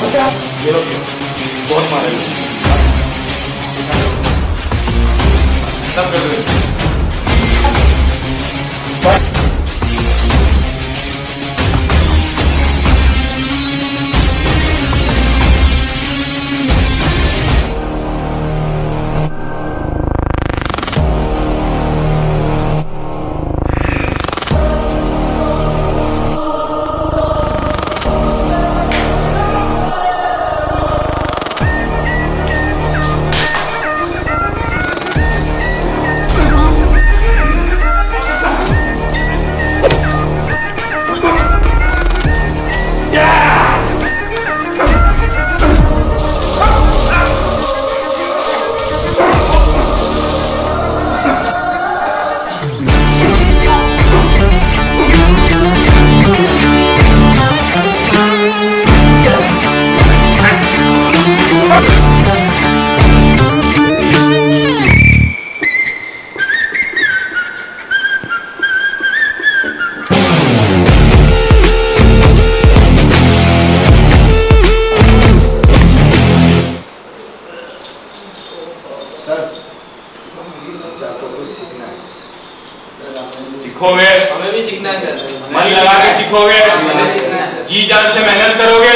भाई छोड़ बहुत मारे सब कर सीखोगे? हमें भी सीखना है मन लगा के सीखोगे? जी जान से मेहनत करोगे?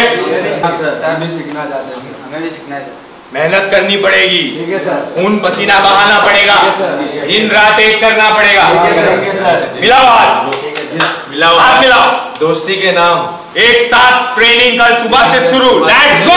हमें सीखना चाहते हैं हमें भी सीखना है मेहनत करनी पड़ेगी। ठीक सर। खून पसीना बहाना पड़ेगा। दिन रात एक करना पड़ेगा। मिलाओ हाथ। मिलाओ हाथ। मिलाओ। दोस्ती के नाम। एक साथ ट्रेनिंग कल सुबह से शुरू। Let's go